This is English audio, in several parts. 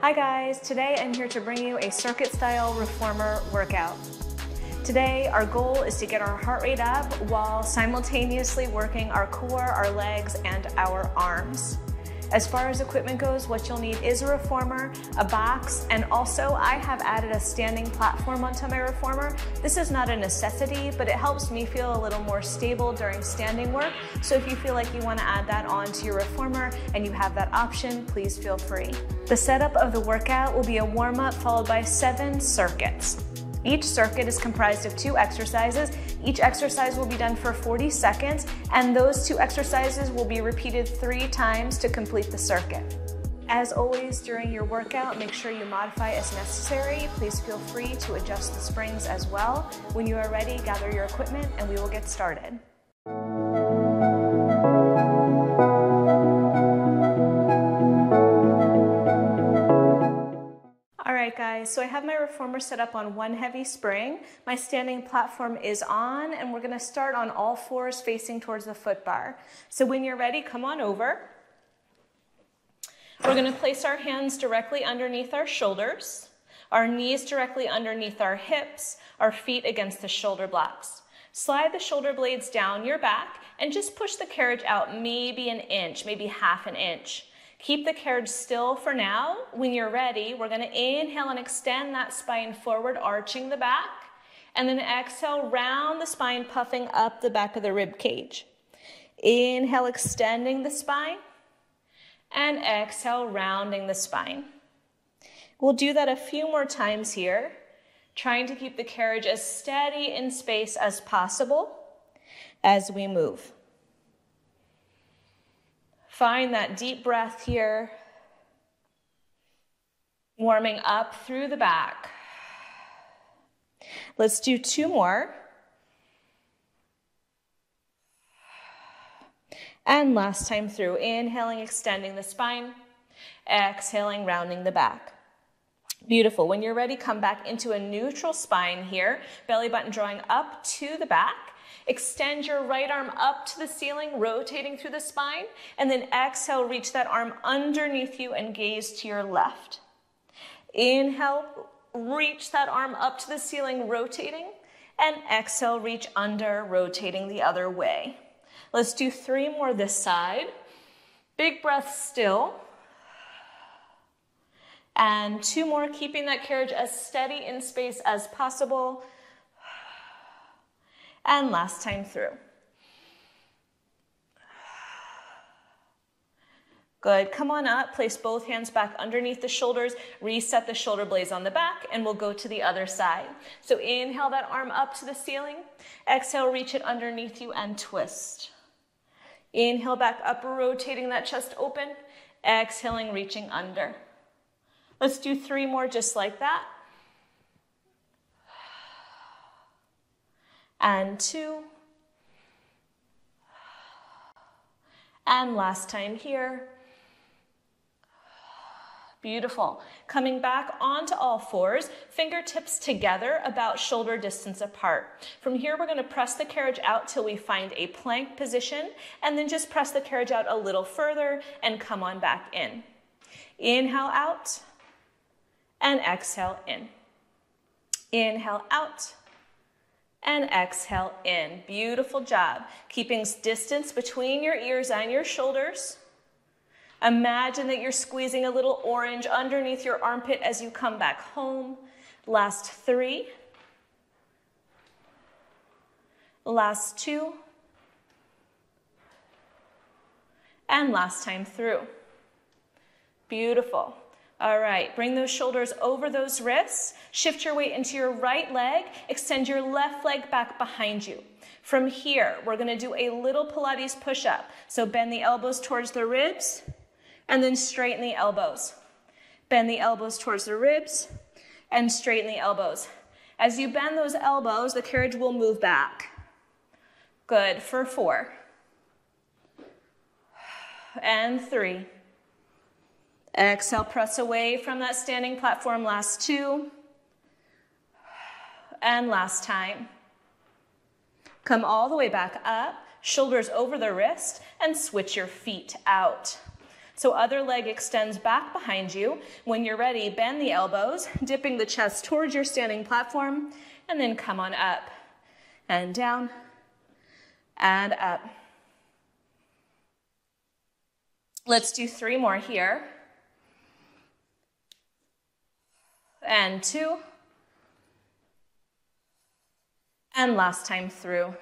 Hi guys, today I'm here to bring you a circuit style reformer workout. Today our goal is to get our heart rate up while simultaneously working our core, our legs, and our arms. As far as equipment goes, what you'll need is a reformer, a box, and also I have added a standing platform onto my reformer. This is not a necessity, but it helps me feel a little more stable during standing work. So if you feel like you wanna add that onto your reformer and you have that option, please feel free. The setup of the workout will be a warm up followed by seven circuits. Each circuit is comprised of two exercises. Each exercise will be done for 40 seconds, and those two exercises will be repeated three times to complete the circuit. As always, during your workout, make sure you modify as necessary. Please feel free to adjust the springs as well. When you are ready, gather your equipment and we will get started. Guys, so I have my reformer set up on one heavy spring. My standing platform is on, and we're gonna start on all fours facing towards the foot bar. So when you're ready, come on over. We're gonna place our hands directly underneath our shoulders, our knees directly underneath our hips, our feet against the shoulder blocks. Slide the shoulder blades down your back and just push the carriage out maybe an inch, maybe half an inch. Keep the carriage still for now. When you're ready, we're gonna inhale and extend that spine forward, arching the back. And then exhale, round the spine, puffing up the back of the rib cage. Inhale, extending the spine. And exhale, rounding the spine. We'll do that a few more times here, trying to keep the carriage as steady in space as possible as we move. Find that deep breath here, warming up through the back. Let's do two more. And last time through, inhaling, extending the spine, exhaling, rounding the back. Beautiful. When you're ready, come back into a neutral spine here, belly button drawing up to the back. Extend your right arm up to the ceiling, rotating through the spine, and then exhale, reach that arm underneath you and gaze to your left. Inhale, reach that arm up to the ceiling, rotating, and exhale, reach under, rotating the other way. Let's do three more this side. Big breath still. And two more, keeping that carriage as steady in space as possible and last time through. Good. Come on up. Place both hands back underneath the shoulders. Reset the shoulder blades on the back, and we'll go to the other side. So inhale that arm up to the ceiling. Exhale, reach it underneath you and twist. Inhale back up, rotating that chest open. Exhaling, reaching under. Let's do three more just like that. And two. And last time here. Beautiful. Coming back onto all fours, fingertips together about shoulder distance apart. From here, we're gonna press the carriage out till we find a plank position, and then just press the carriage out a little further and come on back in. Inhale out, and exhale in. Inhale out, and exhale in. Beautiful job. Keeping distance between your ears and your shoulders. Imagine that you're squeezing a little orange underneath your armpit as you come back home. Last three. Last two. And last time through. Beautiful. All right, bring those shoulders over those wrists. Shift your weight into your right leg. Extend your left leg back behind you. From here, we're gonna do a little Pilates push-up. So bend the elbows towards the ribs and then straighten the elbows. Bend the elbows towards the ribs and straighten the elbows. As you bend those elbows, the carriage will move back. Good, for four. And three. Exhale, press away from that standing platform. Last two. And last time. Come all the way back up, shoulders over the wrist, and switch your feet out. So other leg extends back behind you. When you're ready, bend the elbows, dipping the chest towards your standing platform, and then come on up and down and up. Let's do three more here. And two. And last time through.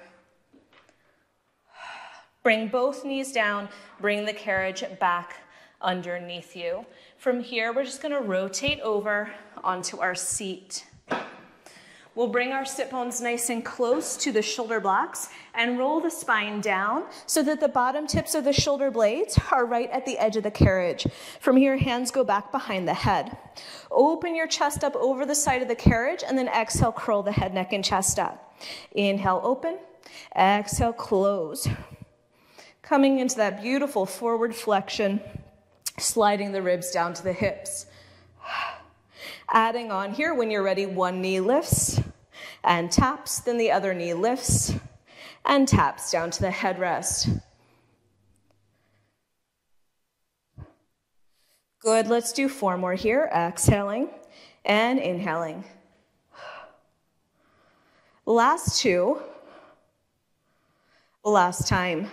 Bring both knees down, bring the carriage back underneath you. From here, we're just gonna rotate over onto our seat. We'll bring our sit bones nice and close to the shoulder blocks and roll the spine down so that the bottom tips of the shoulder blades are right at the edge of the carriage. From here, hands go back behind the head. Open your chest up over the side of the carriage and then exhale, curl the head, neck, and chest up. Inhale, open. Exhale, close. Coming into that beautiful forward flexion, sliding the ribs down to the hips. Adding on here, when you're ready, one knee lifts and taps, then the other knee lifts and taps down to the headrest. Good, let's do four more here. Exhaling and inhaling. Last two. Last time.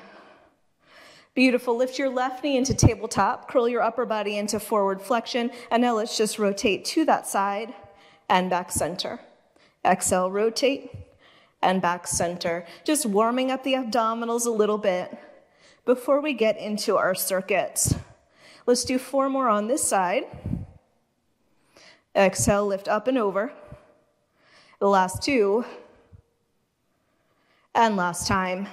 Beautiful. Lift your left knee into tabletop, curl your upper body into forward flexion, and now let's just rotate to that side and back center. Exhale, rotate and back center. Just warming up the abdominals a little bit before we get into our circuits. Let's do four more on this side. Exhale, lift up and over. The last two. And last time.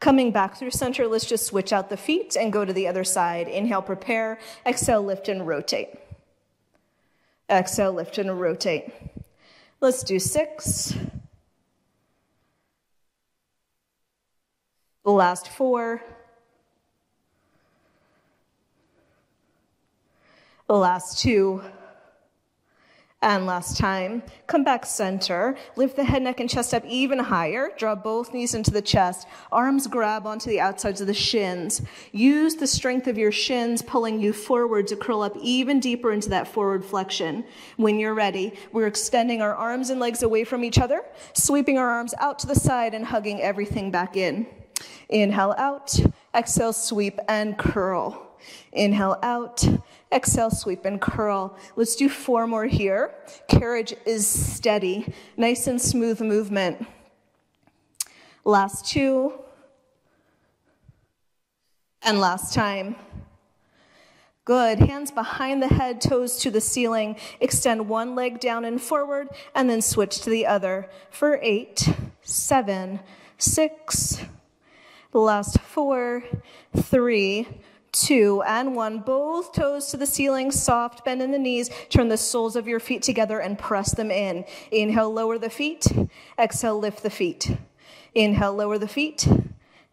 Coming back through center, let's just switch out the feet and go to the other side. Inhale, prepare. Exhale, lift and rotate. Exhale, lift and rotate. Let's do six. The last four. The last two. And last time, come back center. Lift the head, neck, and chest up even higher. Draw both knees into the chest. Arms grab onto the outsides of the shins. Use the strength of your shins pulling you forward to curl up even deeper into that forward flexion. When you're ready, we're extending our arms and legs away from each other, sweeping our arms out to the side and hugging everything back in. Inhale out, exhale, sweep and curl. Inhale out, Exhale, sweep and curl. Let's do four more here. Carriage is steady, nice and smooth movement. Last two. And last time. Good. Hands behind the head, toes to the ceiling. Extend one leg down and forward, and then switch to the other for eight, seven, six, last four, three, two, and one. Both toes to the ceiling, soft, bend in the knees. Turn the soles of your feet together and press them in. Inhale, lower the feet. Exhale, lift the feet. Inhale, lower the feet.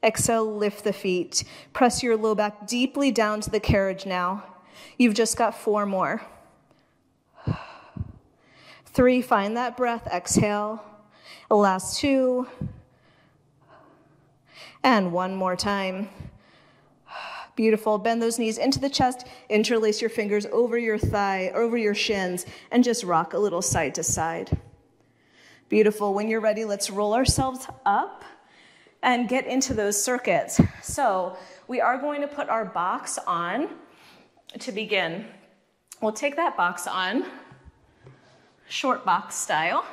Exhale, lift the feet. Press your low back deeply down to the carriage now. You've just got four more. Three, find that breath. Exhale. Last two. And one more time. Beautiful. Bend those knees into the chest, interlace your fingers over your thigh, over your shins, and just rock a little side to side. Beautiful. When you're ready, let's roll ourselves up and get into those circuits. So we are going to put our box on to begin. We'll take that box on, short box style,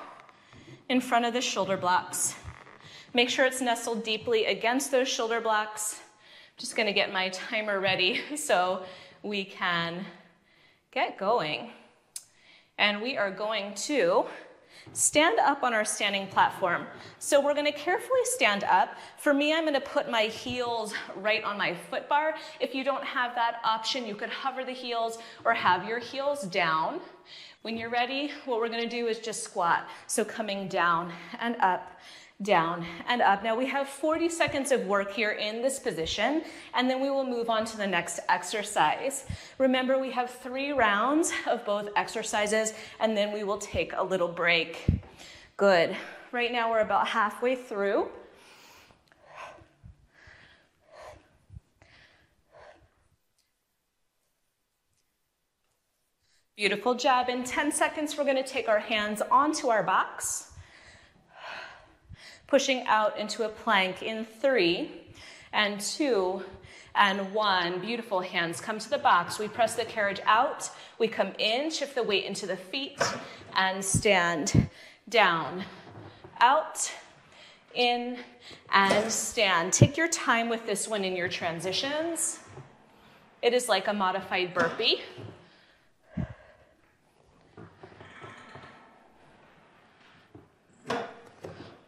in front of the shoulder blocks. Make sure it's nestled deeply against those shoulder blocks just gonna get my timer ready so we can get going. And we are going to stand up on our standing platform. So we're gonna carefully stand up. For me, I'm gonna put my heels right on my foot bar. If you don't have that option, you could hover the heels or have your heels down. When you're ready, what we're gonna do is just squat. So coming down and up down and up. Now we have 40 seconds of work here in this position, and then we will move on to the next exercise. Remember, we have three rounds of both exercises, and then we will take a little break. Good. Right now we're about halfway through. Beautiful job. In 10 seconds, we're gonna take our hands onto our box, pushing out into a plank in three and two and one. Beautiful hands come to the box. We press the carriage out. We come in, shift the weight into the feet and stand down, out, in, and stand. Take your time with this one in your transitions. It is like a modified burpee.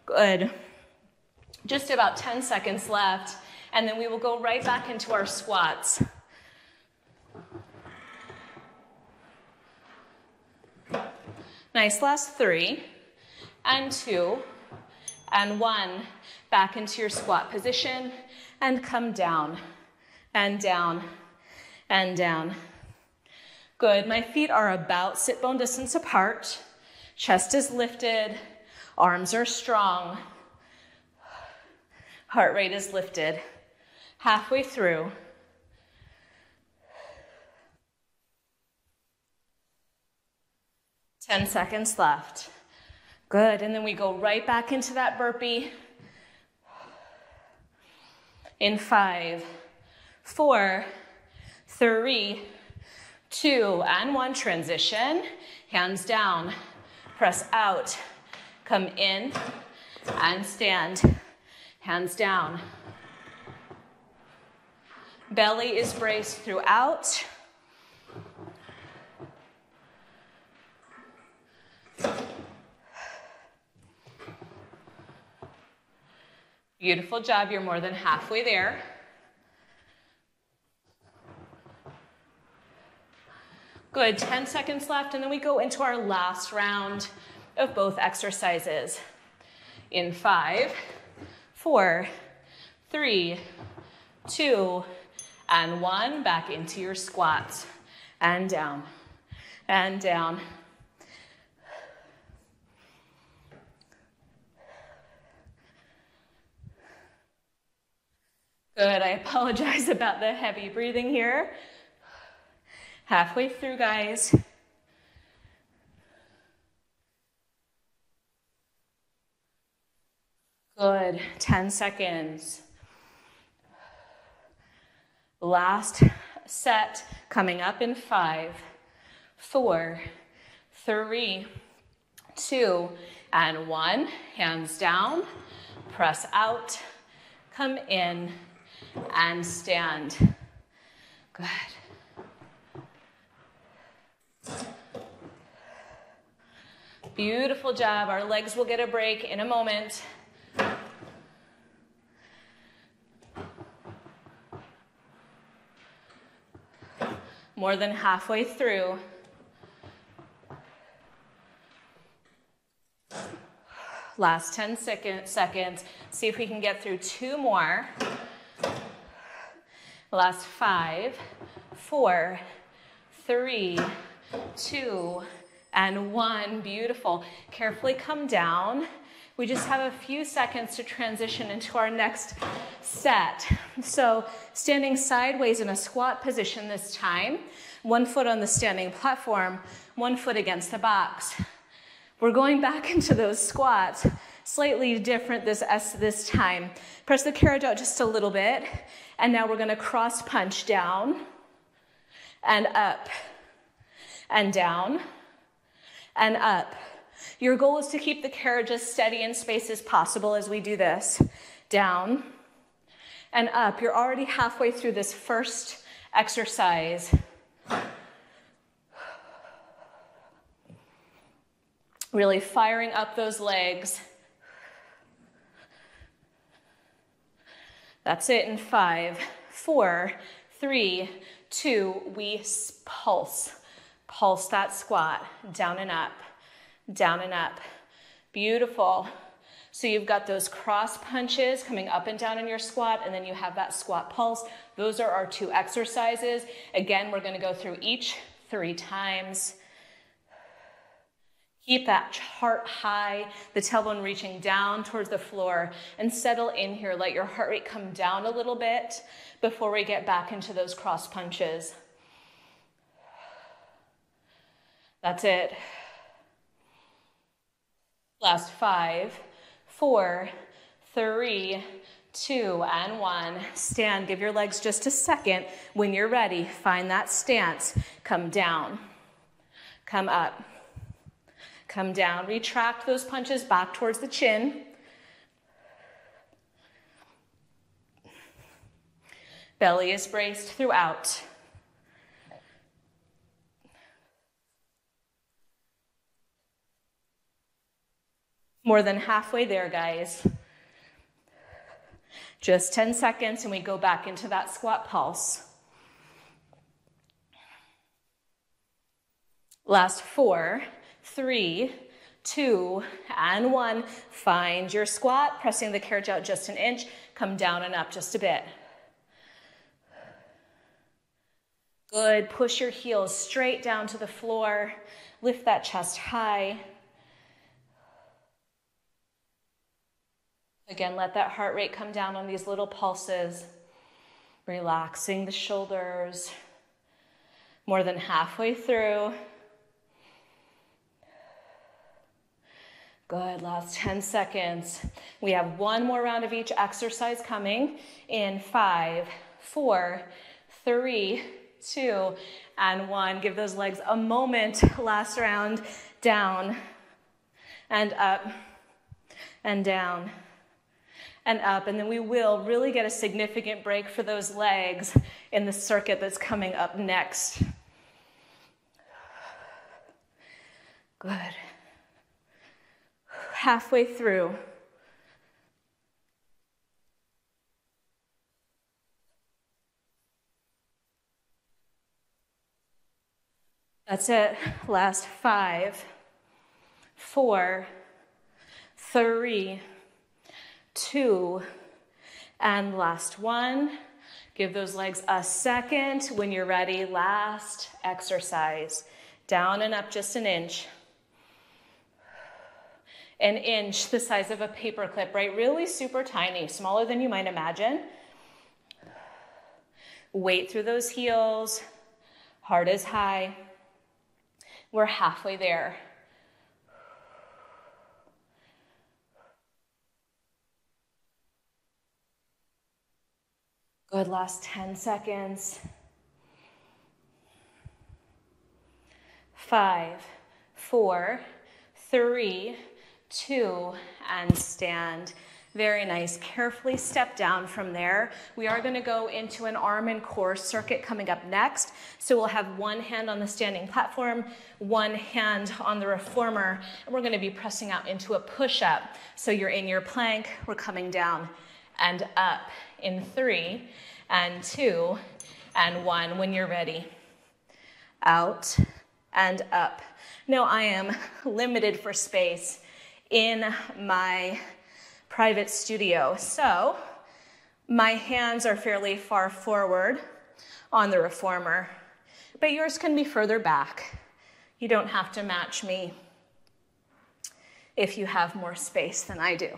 Good. Just about 10 seconds left, and then we will go right back into our squats. Nice, last three, and two, and one. Back into your squat position, and come down, and down, and down. Good, my feet are about sit bone distance apart. Chest is lifted, arms are strong. Heart rate is lifted. Halfway through. Ten seconds left. Good, and then we go right back into that burpee. In five, four, three, two, and one. Transition. Hands down. Press out. Come in and stand. Hands down. Belly is braced throughout. Beautiful job. You're more than halfway there. Good, 10 seconds left, and then we go into our last round of both exercises. In five, four, three, two, and one. Back into your squats, and down, and down. Good, I apologize about the heavy breathing here. Halfway through, guys. Good, 10 seconds. Last set coming up in five, four, three, two, and one. Hands down, press out, come in, and stand. Good. Beautiful job. Our legs will get a break in a moment. More than halfway through. Last 10 seconds. See if we can get through two more. Last five, four, three, two, and one. Beautiful. Carefully come down. We just have a few seconds to transition into our next set. So, standing sideways in a squat position this time, one foot on the standing platform, one foot against the box. We're going back into those squats, slightly different this, this time. Press the carriage out just a little bit, and now we're gonna cross punch down and up and down and up. Your goal is to keep the carriage as steady in space as possible as we do this. Down and up. You're already halfway through this first exercise. Really firing up those legs. That's it in five, four, three, two. We pulse. Pulse that squat down and up, down and up. Beautiful. So you've got those cross punches coming up and down in your squat, and then you have that squat pulse. Those are our two exercises. Again, we're gonna go through each three times. Keep that heart high, the tailbone reaching down towards the floor, and settle in here. Let your heart rate come down a little bit before we get back into those cross punches. That's it. Last five, four, three, two, and one. Stand, give your legs just a second. When you're ready, find that stance. Come down, come up, come down. Retract those punches back towards the chin. Belly is braced throughout. More than halfway there, guys. Just 10 seconds, and we go back into that squat pulse. Last four, three, two, and one. Find your squat, pressing the carriage out just an inch. Come down and up just a bit. Good. Push your heels straight down to the floor. Lift that chest high. Again, let that heart rate come down on these little pulses, relaxing the shoulders. More than halfway through. Good, last 10 seconds. We have one more round of each exercise coming in five, four, three, two, and one. Give those legs a moment. Last round, down and up and down and up. And then we will really get a significant break for those legs in the circuit that's coming up next. Good. Halfway through. That's it. Last five, four, three, two, and last one. Give those legs a second. When you're ready, last exercise. Down and up just an inch. An inch, the size of a paper clip, right? Really super tiny, smaller than you might imagine. Weight through those heels. Heart is high. We're halfway there. Good, last 10 seconds. Five, four, three, two, and stand. Very nice. Carefully step down from there. We are going to go into an arm and core circuit coming up next. So we'll have one hand on the standing platform, one hand on the reformer, and we're going to be pressing out into a push up. So you're in your plank, we're coming down and up in three and two and one when you're ready. Out and up. Now I am limited for space in my private studio. So my hands are fairly far forward on the reformer, but yours can be further back. You don't have to match me if you have more space than I do.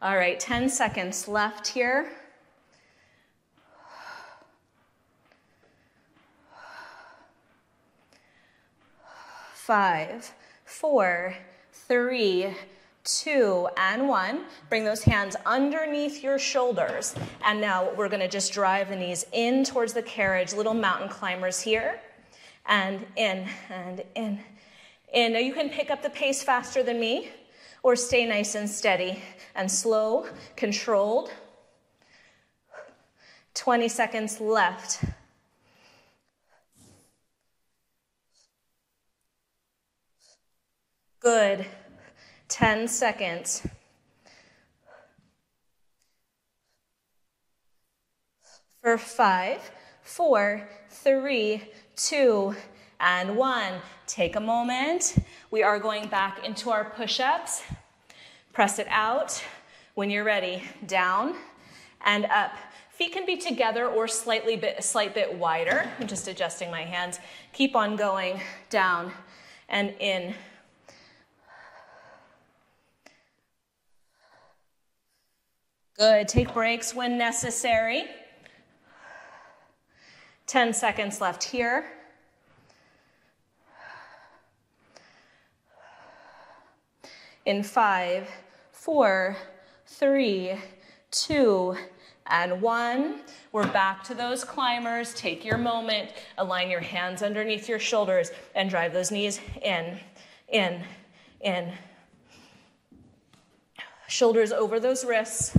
All right, 10 seconds left here. Five, four, three, two, and one. Bring those hands underneath your shoulders. And now we're gonna just drive the knees in towards the carriage, little mountain climbers here. And in, and in, in. Now you can pick up the pace faster than me or stay nice and steady and slow, controlled. 20 seconds left. Good. 10 seconds. For five, four, three, two, and one. Take a moment. We are going back into our push-ups. Press it out. When you're ready, down and up. Feet can be together or slightly bit, a slight bit wider. I'm just adjusting my hands. Keep on going, down and in. Good, take breaks when necessary. 10 seconds left here. In five, four, three, two, and one. We're back to those climbers. Take your moment, align your hands underneath your shoulders, and drive those knees in, in, in. Shoulders over those wrists.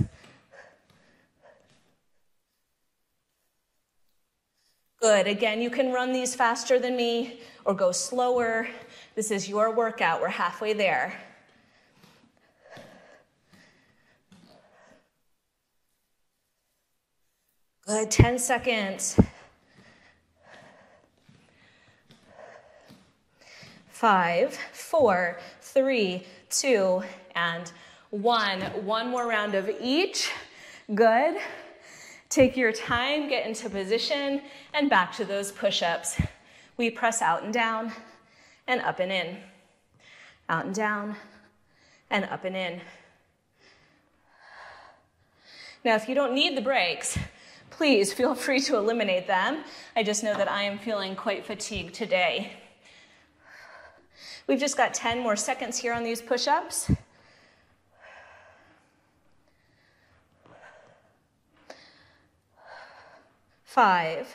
Good. Again, you can run these faster than me or go slower. This is your workout. We're halfway there. Good. 10 seconds. Five, four, three, two, and one. One more round of each. Good. Take your time, get into position, and back to those push-ups. We press out and down, and up and in. Out and down, and up and in. Now, if you don't need the breaks, please feel free to eliminate them. I just know that I am feeling quite fatigued today. We've just got 10 more seconds here on these push-ups. five,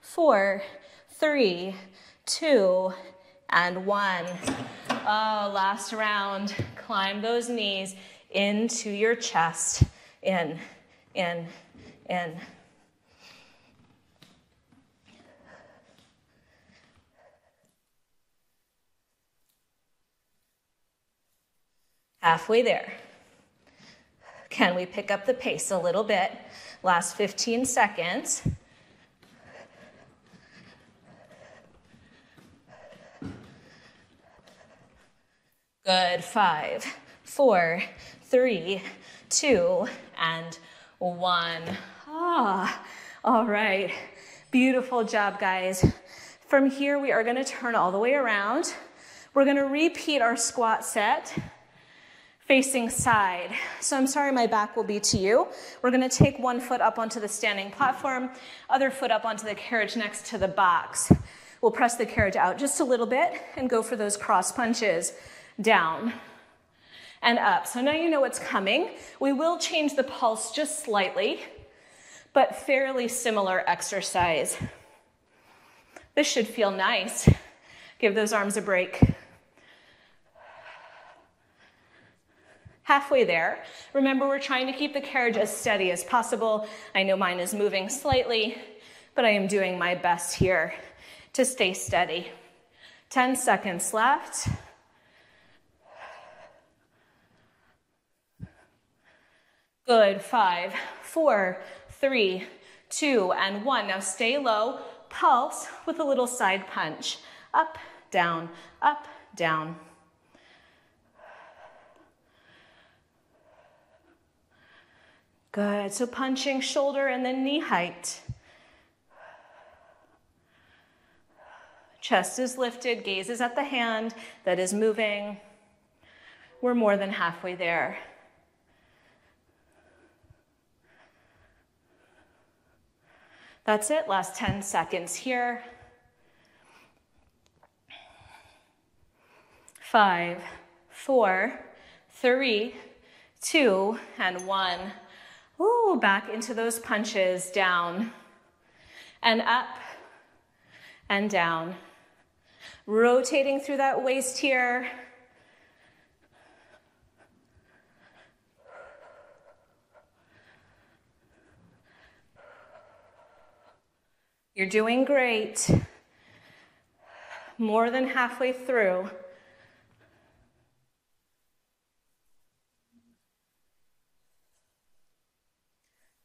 four, three, two, and one. Oh, last round. Climb those knees into your chest. In, in, in. Halfway there. Can we pick up the pace a little bit? Last 15 seconds. Good. Five, four, three, two, and one. Ah, all right. Beautiful job, guys. From here, we are gonna turn all the way around. We're gonna repeat our squat set facing side. So I'm sorry my back will be to you. We're gonna take one foot up onto the standing platform, other foot up onto the carriage next to the box. We'll press the carriage out just a little bit and go for those cross punches down, and up. So now you know what's coming. We will change the pulse just slightly, but fairly similar exercise. This should feel nice. Give those arms a break. Halfway there. Remember, we're trying to keep the carriage as steady as possible. I know mine is moving slightly, but I am doing my best here to stay steady. 10 seconds left. Good, five, four, three, two, and one. Now stay low, pulse with a little side punch. Up, down, up, down. Good, so punching shoulder and then knee height. Chest is lifted, gaze is at the hand that is moving. We're more than halfway there. That's it, last 10 seconds here. Five, four, three, two, and one. Ooh, back into those punches, down and up and down. Rotating through that waist here. You're doing great. More than halfway through.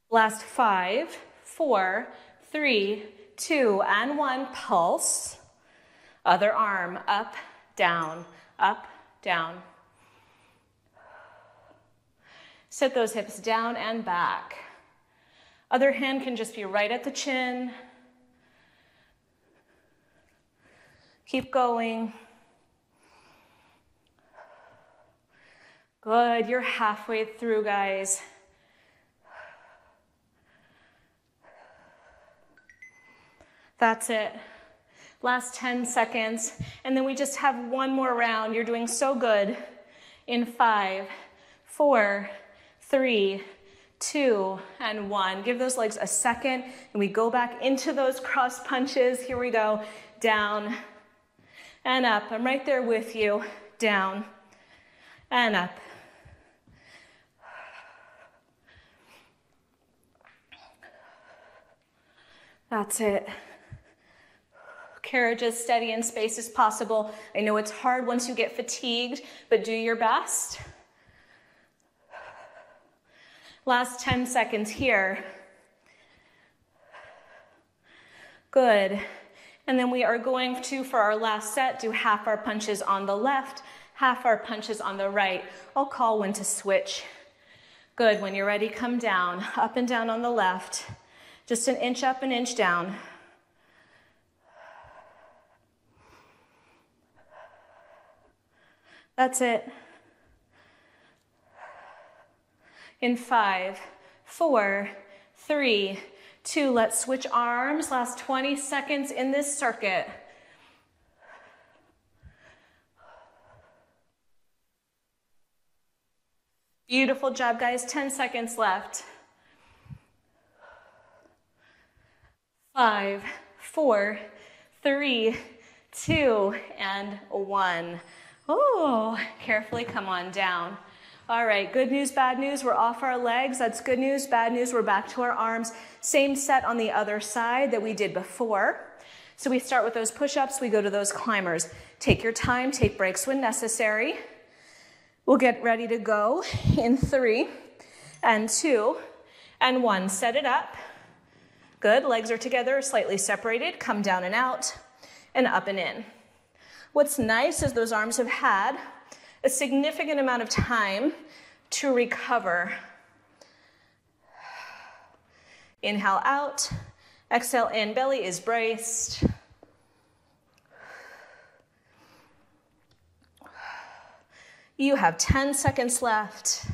Last five, four, three, two, and one. Pulse. Other arm up, down, up, down. Set those hips down and back. Other hand can just be right at the chin. Keep going. Good, you're halfway through, guys. That's it. Last 10 seconds. And then we just have one more round. You're doing so good. in five, four, three, two, and one. Give those legs a second, and we go back into those cross punches. Here we go, down and up. I'm right there with you, down and up. That's it. Carriage as steady in space as possible. I know it's hard once you get fatigued, but do your best. Last 10 seconds here. Good. And then we are going to, for our last set, do half our punches on the left, half our punches on the right. I'll call when to switch. Good. When you're ready, come down, up and down on the left. Just an inch up, an inch down. That's it. in five, four, three, two. Let's switch arms. Last 20 seconds in this circuit. Beautiful job, guys. 10 seconds left. Five, four, three, two, and one. Oh, carefully come on down. All right, good news, bad news, we're off our legs. That's good news, bad news, we're back to our arms. Same set on the other side that we did before. So we start with those push-ups, we go to those climbers. Take your time, take breaks when necessary. We'll get ready to go in three and two and one. Set it up. Good, legs are together, slightly separated. Come down and out and up and in. What's nice is those arms have had a significant amount of time to recover. Inhale out, exhale in, belly is braced. You have 10 seconds left.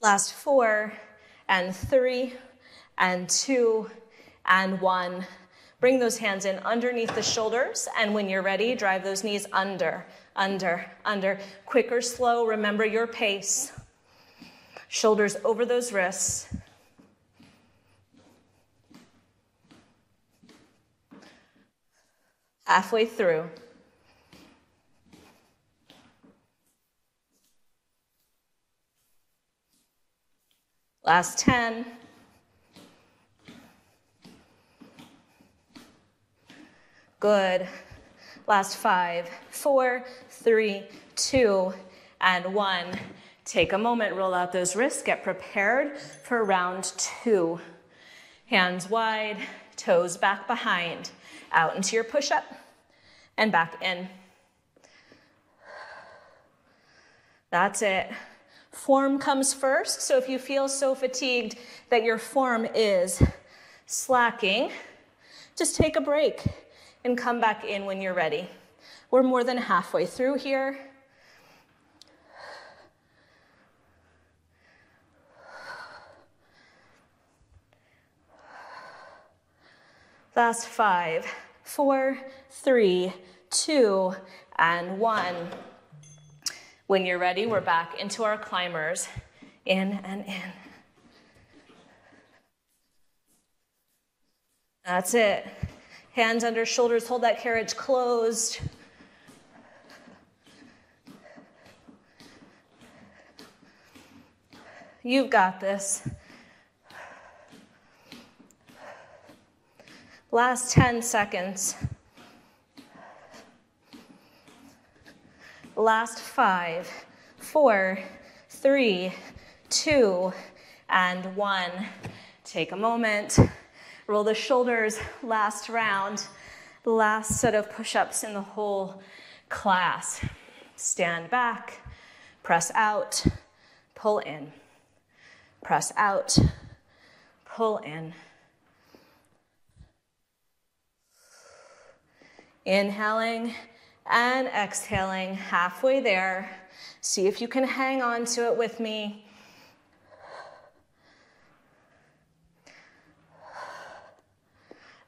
Last four and three and two and one. Bring those hands in underneath the shoulders, and when you're ready, drive those knees under, under, under. Quick or slow, remember your pace. Shoulders over those wrists. Halfway through. Last 10. Good. Last five, four, three, two, and one. Take a moment, roll out those wrists, get prepared for round two. Hands wide, toes back behind, out into your push up and back in. That's it. Form comes first, so if you feel so fatigued that your form is slacking, just take a break and come back in when you're ready. We're more than halfway through here. Last five, four, three, two, and one. When you're ready, we're back into our climbers. In and in. That's it. Hands under shoulders, hold that carriage closed. You've got this. Last 10 seconds. Last five, four, three, two, and one. Take a moment. Roll the shoulders, last round, the last set of push-ups in the whole class. Stand back, press out, pull in. Press out, pull in. Inhaling and exhaling, halfway there. See if you can hang on to it with me.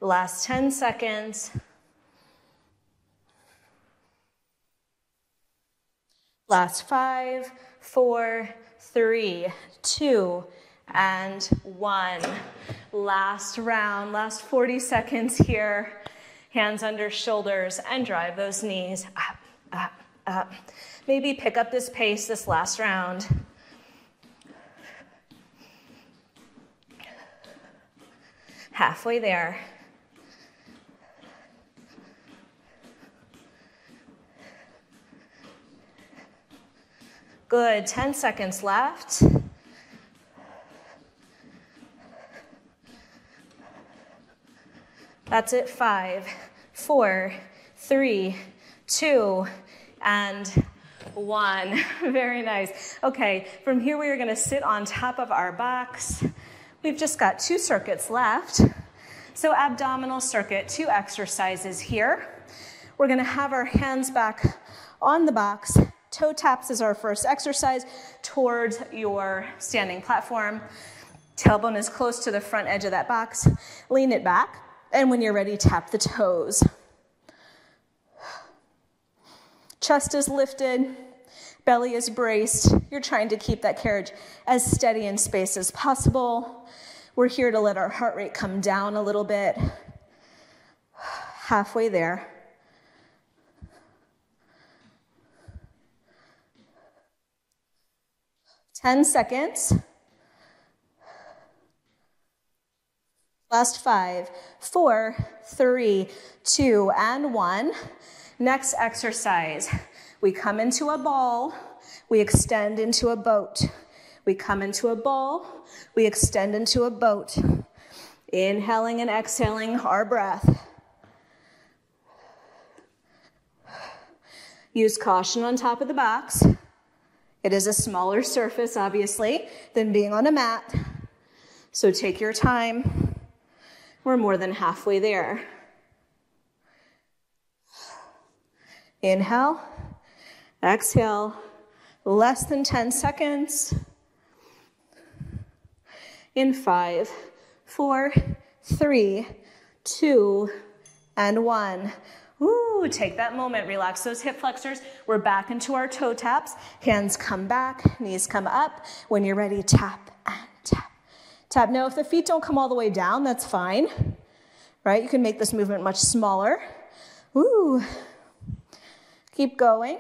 Last 10 seconds. Last five, four, three, two, and one. Last round, last 40 seconds here. Hands under shoulders and drive those knees up, up, up. Maybe pick up this pace this last round. Halfway there. Good, 10 seconds left. That's it, five, four, three, two, and one. Very nice. Okay, from here we are gonna sit on top of our box. We've just got two circuits left. So abdominal circuit, two exercises here. We're gonna have our hands back on the box. Toe taps is our first exercise towards your standing platform. Tailbone is close to the front edge of that box. Lean it back. And when you're ready, tap the toes. Chest is lifted, belly is braced. You're trying to keep that carriage as steady in space as possible. We're here to let our heart rate come down a little bit. Halfway there. Ten seconds. Last five, four, three, two, and one. Next exercise, we come into a ball, we extend into a boat. We come into a ball, we extend into a boat. Inhaling and exhaling our breath. Use caution on top of the box. It is a smaller surface, obviously, than being on a mat. So take your time. We're more than halfway there. Inhale, exhale, less than 10 seconds. In five, four, three, two, and one. Ooh, take that moment, relax those hip flexors. We're back into our toe taps. Hands come back, knees come up. When you're ready, tap and tap. Tap. Now, if the feet don't come all the way down, that's fine, right? You can make this movement much smaller. Ooh. Keep going.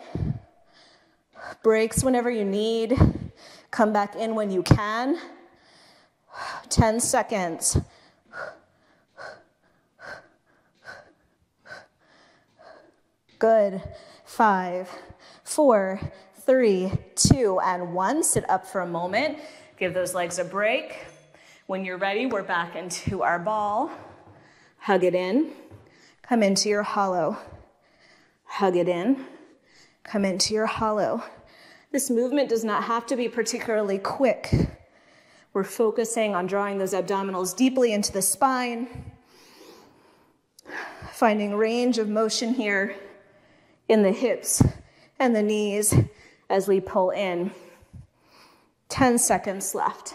Breaks whenever you need. Come back in when you can. 10 seconds. Good. Five, four, three, two, and one. Sit up for a moment. Give those legs a break. When you're ready, we're back into our ball. Hug it in. Come into your hollow. Hug it in. Come into your hollow. This movement does not have to be particularly quick. We're focusing on drawing those abdominals deeply into the spine, finding range of motion here in the hips and the knees as we pull in. 10 seconds left.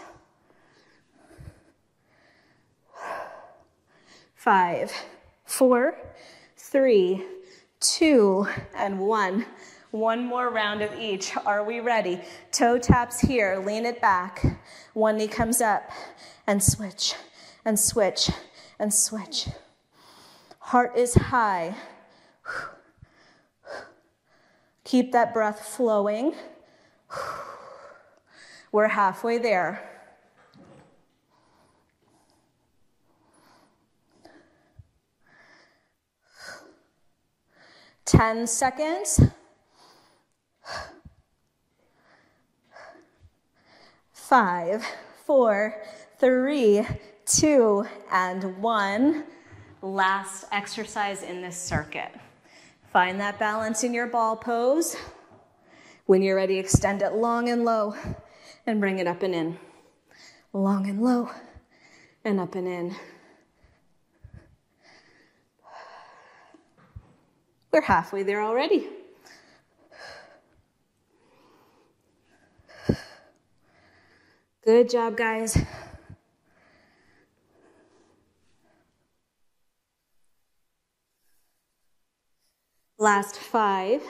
five, four, three, two, and one. One more round of each. Are we ready? Toe taps here, lean it back. One knee comes up and switch and switch and switch. Heart is high. Keep that breath flowing. We're halfway there. 10 seconds. Five, four, three, two, and one. Last exercise in this circuit. Find that balance in your ball pose. When you're ready, extend it long and low and bring it up and in. Long and low and up and in. We're halfway there already. Good job, guys. Last five,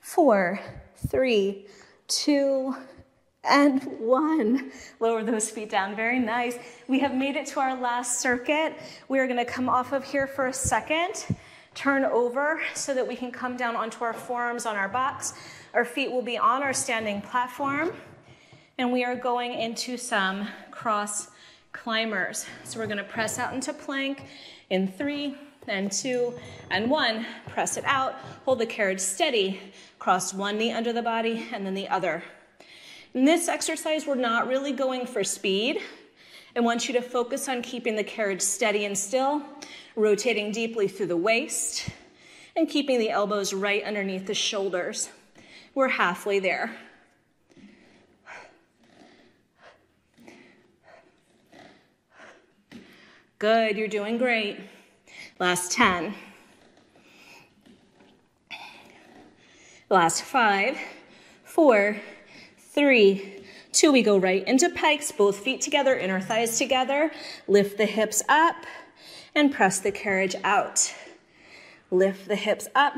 four, three, two, and one. Lower those feet down, very nice. We have made it to our last circuit. We are gonna come off of here for a second, turn over so that we can come down onto our forearms on our box. Our feet will be on our standing platform, and we are going into some cross climbers. So we're gonna press out into plank in three, and two, and one. Press it out, hold the carriage steady, cross one knee under the body, and then the other. In this exercise, we're not really going for speed. I want you to focus on keeping the carriage steady and still, rotating deeply through the waist, and keeping the elbows right underneath the shoulders. We're halfway there. Good, you're doing great. Last 10. Last five, four, three, two. We go right into pikes, both feet together, inner thighs together. Lift the hips up and press the carriage out. Lift the hips up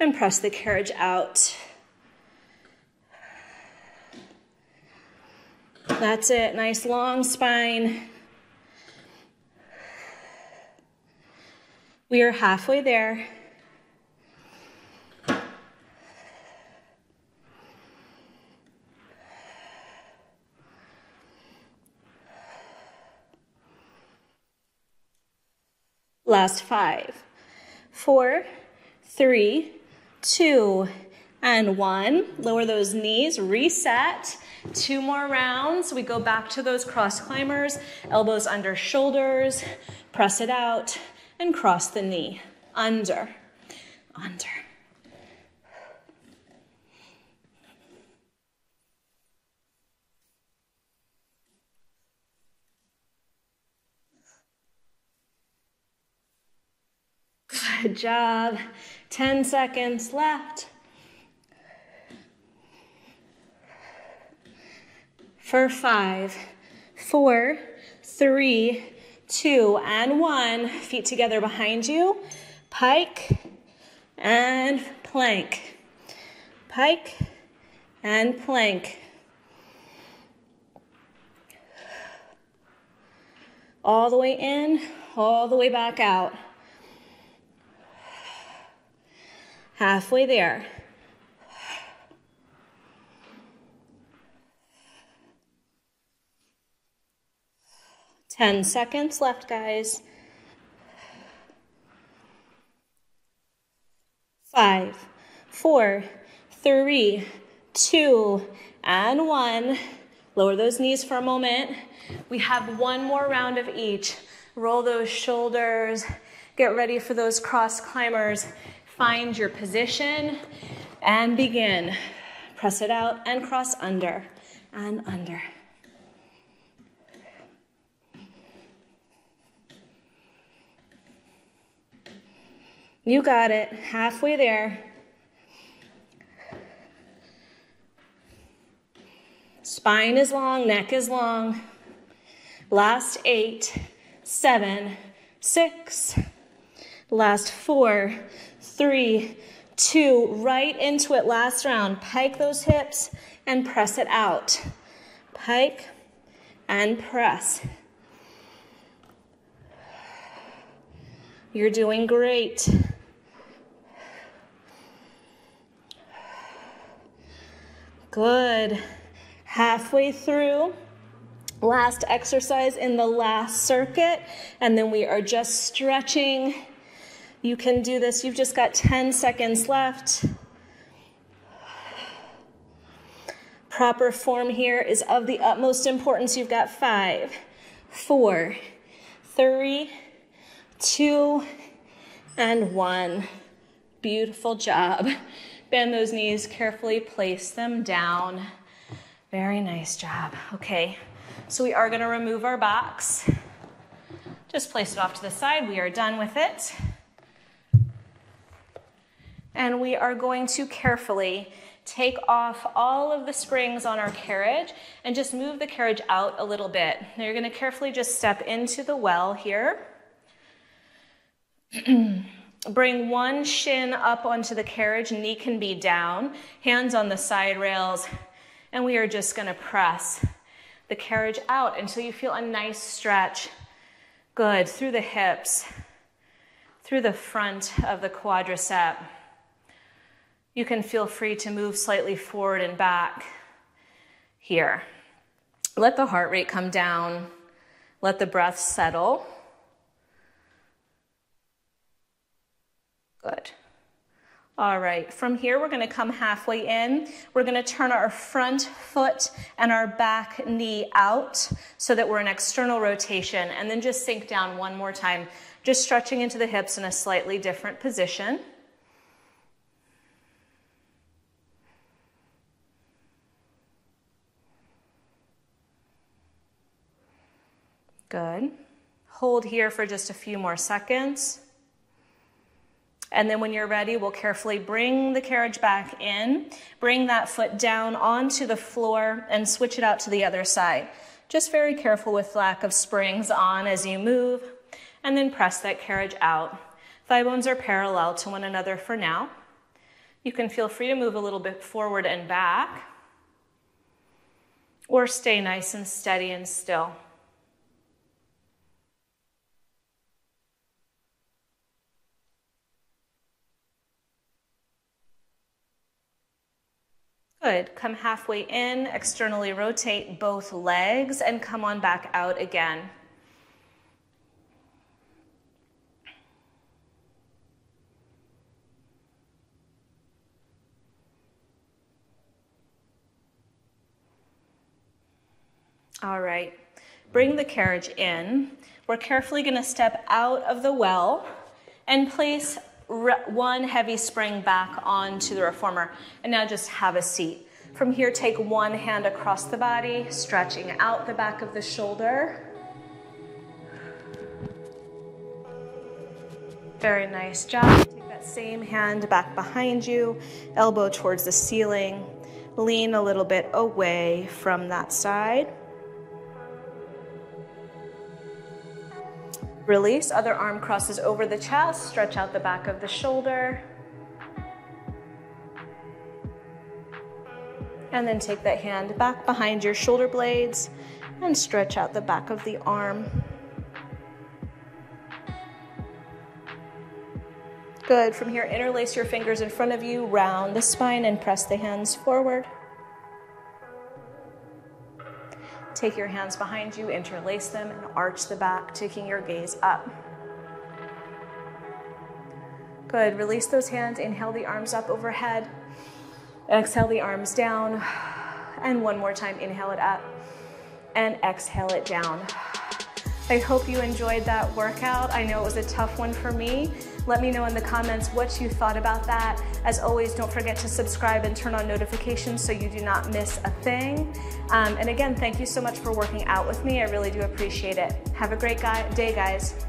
and press the carriage out. That's it, nice long spine. We are halfway there. Last five, four, three, two, and one. Lower those knees, reset. Two more rounds. We go back to those cross climbers, elbows under shoulders, press it out, and cross the knee. Under, under. Good job. 10 seconds left. For five, four, three, two, and one. Feet together behind you. Pike and plank. Pike and plank. All the way in, all the way back out. Halfway there. 10 seconds left, guys. Five, four, three, two, and one. Lower those knees for a moment. We have one more round of each. Roll those shoulders. Get ready for those cross climbers. Find your position and begin. Press it out and cross under and under. You got it. Halfway there. Spine is long, neck is long. Last eight, seven, six. Last four, three, two. Right into it. Last round. Pike those hips and press it out. Pike and press. You're doing great. Good. Halfway through. Last exercise in the last circuit. And then we are just stretching. You can do this. You've just got 10 seconds left. Proper form here is of the utmost importance. You've got five, four, three, two, and one. Beautiful job. Bend those knees carefully, place them down. Very nice job. Okay, so we are gonna remove our box. Just place it off to the side. We are done with it. And we are going to carefully take off all of the springs on our carriage and just move the carriage out a little bit. Now you're gonna carefully just step into the well here. Bring one shin up onto the carriage, knee can be down, hands on the side rails, and we are just gonna press the carriage out until you feel a nice stretch. Good, through the hips, through the front of the quadricep. You can feel free to move slightly forward and back here. Let the heart rate come down. Let the breath settle. Good. All right, from here we're gonna come halfway in. We're gonna turn our front foot and our back knee out so that we're in external rotation and then just sink down one more time, just stretching into the hips in a slightly different position. Good. Hold here for just a few more seconds. And then when you're ready, we'll carefully bring the carriage back in, bring that foot down onto the floor and switch it out to the other side. Just very careful with lack of springs on as you move and then press that carriage out. Thigh bones are parallel to one another for now. You can feel free to move a little bit forward and back or stay nice and steady and still. Good. Come halfway in, externally rotate both legs, and come on back out again. All right. Bring the carriage in. We're carefully going to step out of the well and place one heavy spring back onto the reformer. And now just have a seat. From here, take one hand across the body, stretching out the back of the shoulder. Very nice job. Take that same hand back behind you, elbow towards the ceiling. Lean a little bit away from that side. Release, other arm crosses over the chest, stretch out the back of the shoulder. And then take that hand back behind your shoulder blades and stretch out the back of the arm. Good. From here, interlace your fingers in front of you, round the spine, and press the hands forward. Take your hands behind you, interlace them, and arch the back, taking your gaze up. Good. Release those hands. Inhale the arms up overhead. Exhale the arms down. And one more time, inhale it up and exhale it down. I hope you enjoyed that workout. I know it was a tough one for me. Let me know in the comments what you thought about that. As always, don't forget to subscribe and turn on notifications so you do not miss a thing. Um, and again, thank you so much for working out with me. I really do appreciate it. Have a great guy day, guys.